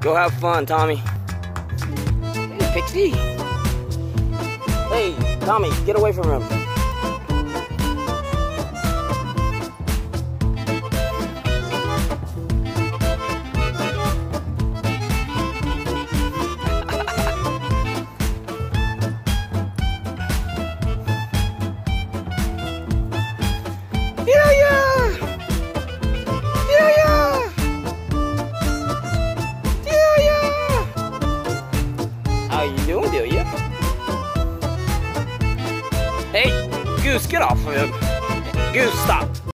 Go have fun, Tommy. Hey, Pixie. Hey, Tommy, get away from him. How you doing, do Hej, Hey, Goose,